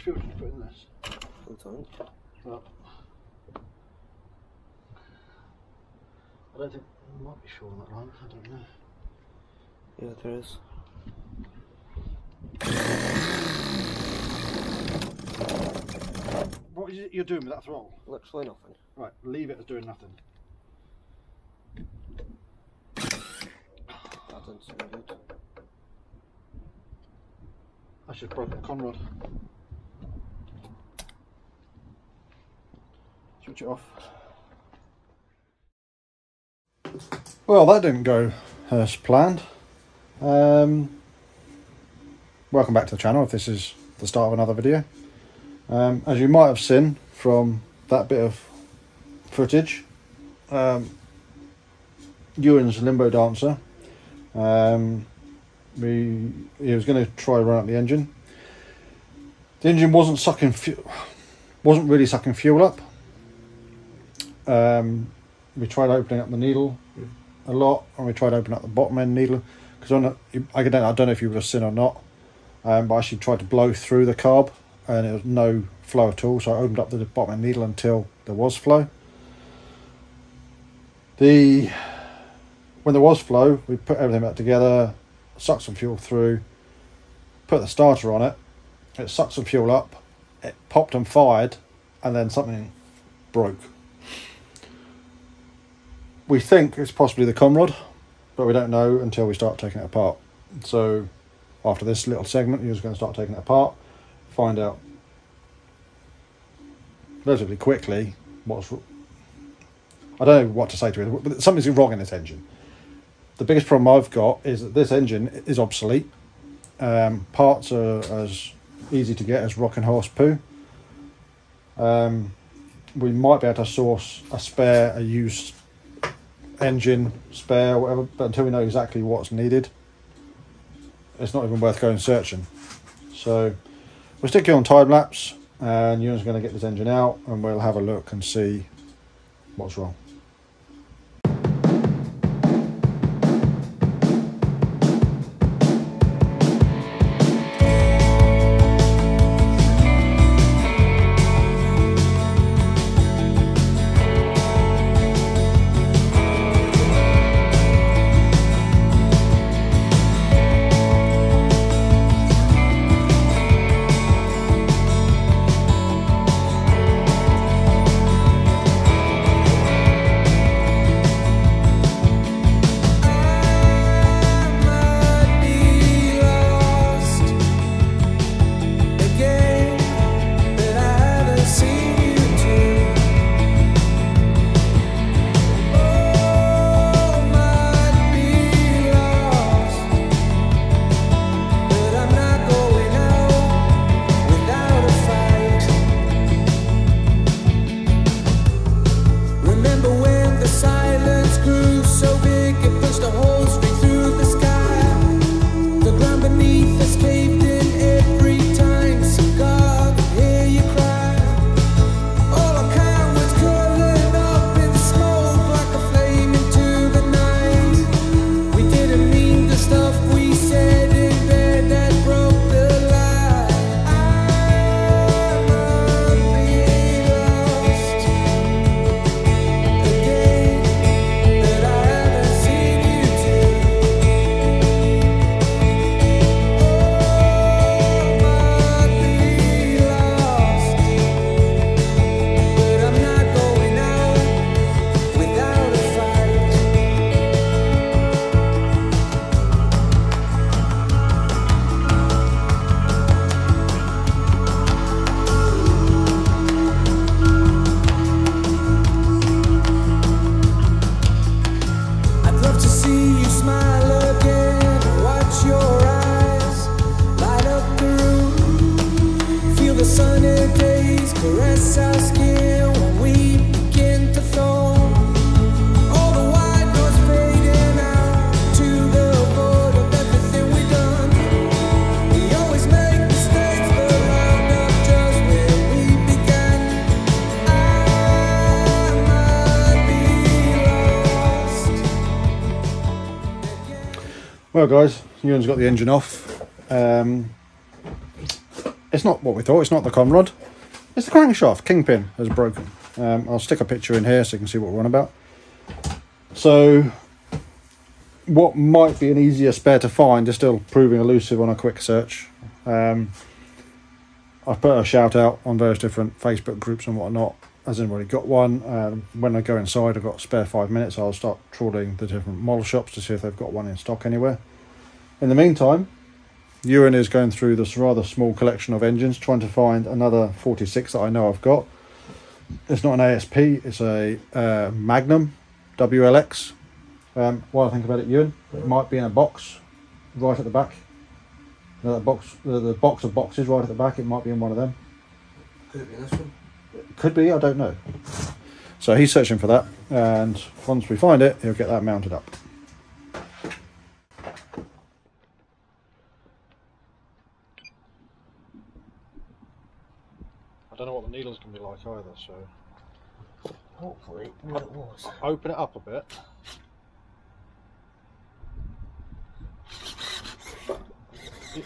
much fuel did you put in this? Full tank. Well, I don't think there might be fuel on that line. I don't know. Yeah, there is. What is it you're doing with that throttle? Literally nothing. Right, leave it as doing nothing. That doesn't sound good. I should have broken the conrod. Switch it off. Well, that didn't go as planned. Um, welcome back to the channel if this is the start of another video. Um, as you might have seen from that bit of footage, um, Ewan's limbo dancer um, we he was going to try run up the engine. The engine wasn't sucking fuel, wasn't really sucking fuel up. Um, we tried opening up the needle a lot, and we tried opening up the bottom end needle because I don't I don't know if you would have seen or not, um, but I actually tried to blow through the carb, and there was no flow at all. So I opened up the bottom end needle until there was flow. The when there was flow, we put everything back together, sucked some fuel through, put the starter on it, it sucked some fuel up, it popped and fired, and then something broke. We think it's possibly the conrod, but we don't know until we start taking it apart. So, after this little segment, you're just going to start taking it apart, find out relatively quickly what's. I don't know what to say to it, but something's wrong in this engine the biggest problem I've got is that this engine is obsolete. Um, parts are as easy to get as rock and horse poo. Um, we might be able to source a spare, a used engine spare, whatever, but until we know exactly what's needed, it's not even worth going searching. So we're sticking on time lapse, and Ewan's going to get this engine out, and we'll have a look and see what's wrong. Well, guys, Ewan's got the engine off. Um, it's not what we thought. It's not the conrod. It's the crankshaft. Kingpin has broken. Um, I'll stick a picture in here so you can see what we're on about. So, what might be an easier spare to find is still proving elusive on a quick search. Um, I've put a shout out on various different Facebook groups and whatnot. Has anybody got one? Um, when I go inside, I've got spare five minutes. I'll start trawling the different model shops to see if they've got one in stock anywhere. In the meantime, Ewan is going through this rather small collection of engines, trying to find another 46 that I know I've got. It's not an ASP, it's a uh, Magnum WLX. Um, while I think about it, Ewan, it might be in a box right at the back. No, that box, the, the box of boxes right at the back, it might be in one of them. Could it be in this one? Could be, I don't know. So he's searching for that, and once we find it, he'll get that mounted up. I don't know what the needle's going to be like either, so Hopefully, what it was. open it up a bit.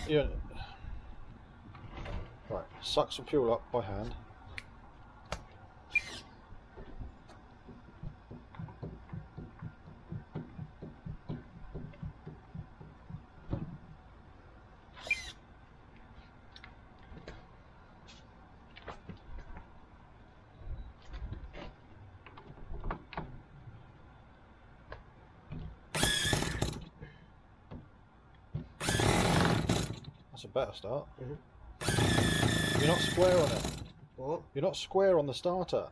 Yeah. Right, suck some fuel up by hand. Better start. Mm-hmm. You're not square on it. What? You're not square on the starter.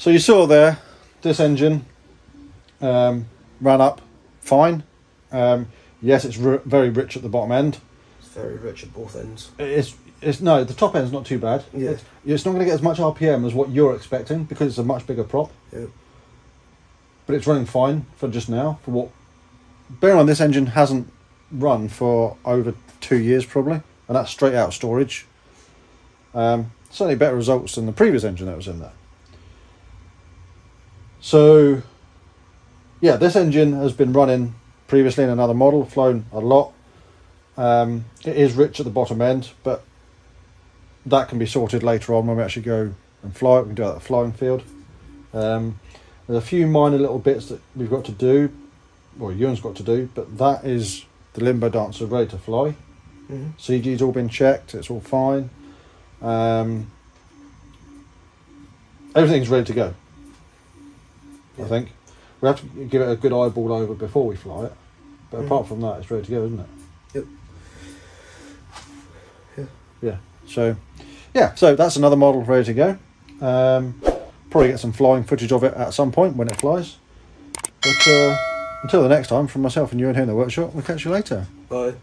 So you saw there, this engine um, ran up fine. Um, yes, it's r- very rich at the bottom end. It's very rich at both ends. It's it's no the top end's not too bad. Yeah. It's, it's not going to get as much RPM as what you're expecting because it's a much bigger prop. Yeah. But it's running fine for just now for what. Bear in mind this engine hasn't run for over two years probably, and that's straight out of storage. Um, certainly better results than the previous engine that was in there. So, yeah, this engine has been running previously in another model, flown a lot. Um, it is rich at the bottom end, but that can be sorted later on when we actually go and fly it. We can do it at the flying field. Um, there's a few minor little bits that we've got to do, or Ewan's got to do, but that is the limbo dancer ready to fly. Mm-hmm. CG's all been checked, it's all fine. Um, everything's ready to go. I think we have to give it a good eyeball over before we fly it, but Mhm. apart from that, it's ready to go, isn't it? Yep. Yeah. Yeah. So, yeah. So that's another model ready to go. Um, probably get some flying footage of it at some point when it flies. But uh, until the next time, from myself and Ewan here in the workshop, we'll catch you later. Bye.